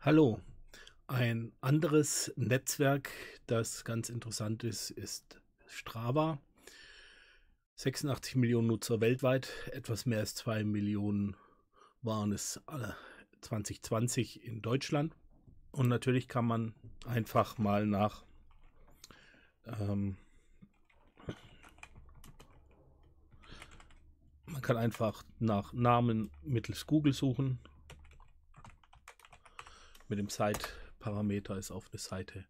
Hallo. Ein anderes Netzwerk, das ganz interessant ist, ist Strava. 86 Millionen Nutzer weltweit, etwas mehr als 2 Millionen waren es 2020 in Deutschland. Und natürlich kann man einfach mal nach ähm, man kann einfach nach Namen mittels Google suchen mit dem Site-Parameter ist auf eine Seite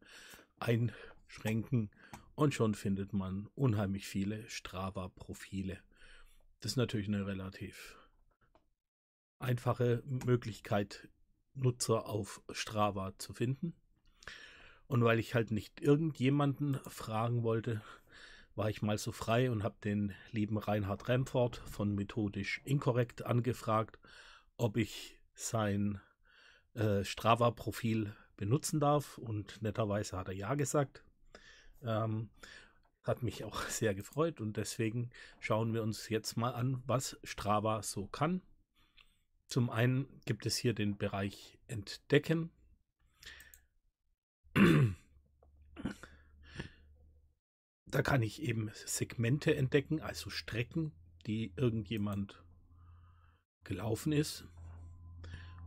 einschränken und schon findet man unheimlich viele Strava-Profile. Das ist natürlich eine relativ einfache Möglichkeit, Nutzer auf Strava zu finden. Und weil ich halt nicht irgendjemanden fragen wollte, war ich mal so frei und habe den lieben Reinhard Remford von Methodisch Inkorrekt angefragt, ob ich sein äh, Strava-Profil benutzen darf. Und netterweise hat er ja gesagt. Ähm, hat mich auch sehr gefreut und deswegen schauen wir uns jetzt mal an, was Strava so kann. Zum einen gibt es hier den Bereich Entdecken. Da kann ich eben Segmente entdecken, also Strecken, die irgendjemand gelaufen ist.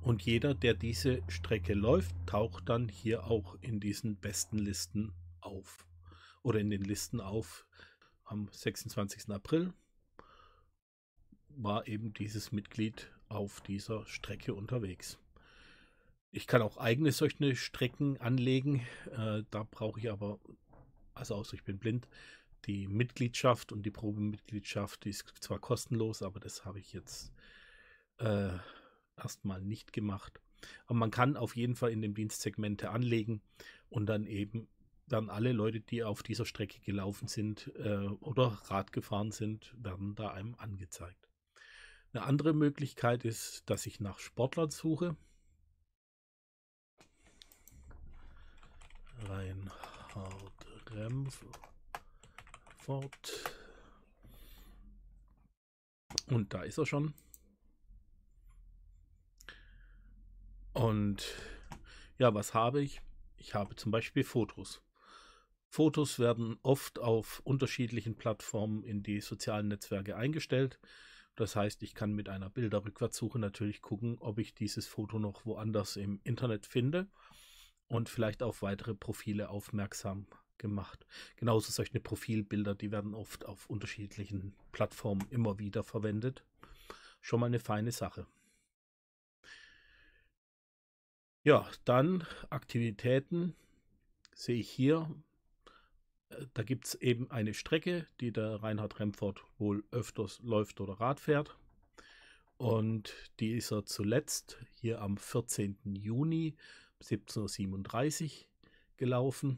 Und jeder, der diese Strecke läuft, taucht dann hier auch in diesen besten Listen auf. Oder in den Listen auf. Am 26. April war eben dieses Mitglied auf dieser Strecke unterwegs. Ich kann auch eigene solche Strecken anlegen. Äh, da brauche ich aber, also außer ich bin blind, die Mitgliedschaft und die Probemitgliedschaft, die ist zwar kostenlos, aber das habe ich jetzt äh, erstmal nicht gemacht. Aber man kann auf jeden Fall in dem Dienst Segmente anlegen und dann eben werden alle Leute, die auf dieser Strecke gelaufen sind äh, oder Rad gefahren sind, werden da einem angezeigt. Eine andere Möglichkeit ist, dass ich nach Sportlern suche. Reinhard Remford. Und da ist er schon. Und ja, was habe ich? Ich habe zum Beispiel Fotos. Fotos werden oft auf unterschiedlichen Plattformen in die sozialen Netzwerke eingestellt. Das heißt, ich kann mit einer Bilderrückwärtssuche natürlich gucken, ob ich dieses Foto noch woanders im Internet finde und vielleicht auf weitere Profile aufmerksam gemacht. Genauso solche Profilbilder, die werden oft auf unterschiedlichen Plattformen immer wieder verwendet. Schon mal eine feine Sache. Ja, dann Aktivitäten sehe ich hier. Äh, da gibt es eben eine Strecke, die der Reinhard Remford wohl öfters läuft oder Rad fährt. Und die ist er zuletzt hier am 14. Juni 1737 gelaufen.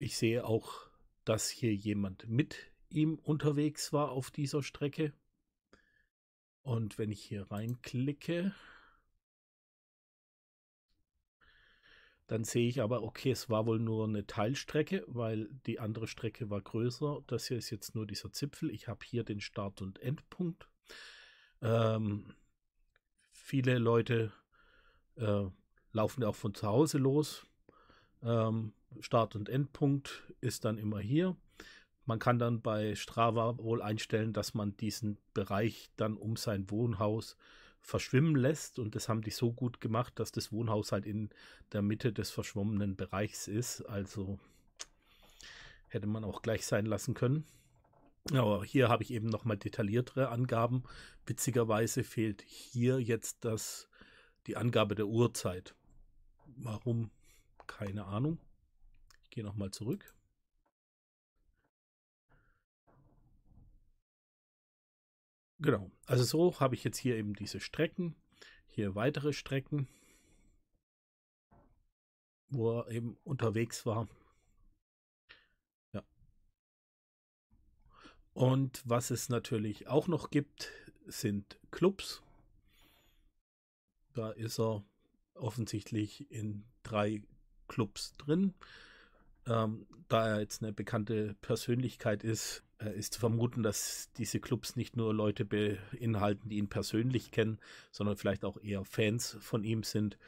Ich sehe auch, dass hier jemand mit ihm unterwegs war auf dieser Strecke. Und wenn ich hier reinklicke, Dann sehe ich aber, okay, es war wohl nur eine Teilstrecke, weil die andere Strecke war größer. Das hier ist jetzt nur dieser Zipfel. Ich habe hier den Start- und Endpunkt. Ähm, viele Leute äh, laufen auch von zu Hause los. Ähm, Start- und Endpunkt ist dann immer hier. Man kann dann bei Strava wohl einstellen, dass man diesen Bereich dann um sein Wohnhaus verschwimmen lässt. Und das haben die so gut gemacht, dass das Wohnhaus halt in der Mitte des verschwommenen Bereichs ist. Also hätte man auch gleich sein lassen können. Aber hier habe ich eben nochmal detailliertere Angaben. Witzigerweise fehlt hier jetzt das, die Angabe der Uhrzeit. Warum? Keine Ahnung. Ich gehe nochmal zurück. Genau. Also so habe ich jetzt hier eben diese Strecken, hier weitere Strecken, wo er eben unterwegs war. Ja. Und was es natürlich auch noch gibt, sind Clubs. Da ist er offensichtlich in drei Clubs drin. Ähm, da er jetzt eine bekannte Persönlichkeit ist, äh, ist zu vermuten, dass diese Clubs nicht nur Leute beinhalten, die ihn persönlich kennen, sondern vielleicht auch eher Fans von ihm sind.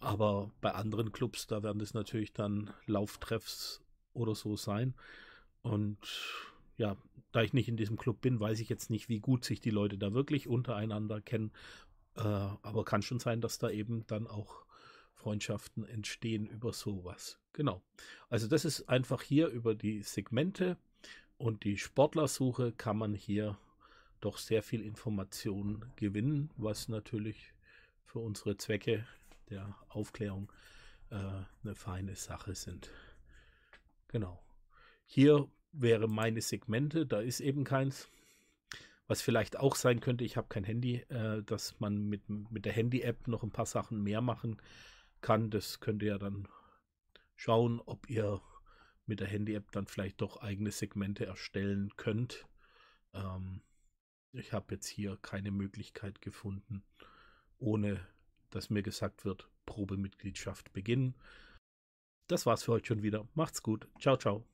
Aber bei anderen Clubs, da werden es natürlich dann Lauftreffs oder so sein. Und ja, da ich nicht in diesem Club bin, weiß ich jetzt nicht, wie gut sich die Leute da wirklich untereinander kennen. Äh, aber kann schon sein, dass da eben dann auch Freundschaften entstehen über sowas. Genau. Also das ist einfach hier über die Segmente und die Sportlersuche kann man hier doch sehr viel Information gewinnen, was natürlich für unsere Zwecke der Aufklärung äh, eine feine Sache sind. Genau. Hier wäre meine Segmente, da ist eben keins. Was vielleicht auch sein könnte, ich habe kein Handy, äh, dass man mit, mit der Handy-App noch ein paar Sachen mehr machen kann. Das könnt ihr ja dann schauen, ob ihr mit der Handy-App dann vielleicht doch eigene Segmente erstellen könnt. Ähm, ich habe jetzt hier keine Möglichkeit gefunden, ohne dass mir gesagt wird, Probemitgliedschaft beginnen. Das war's für heute schon wieder. Macht's gut. Ciao, ciao.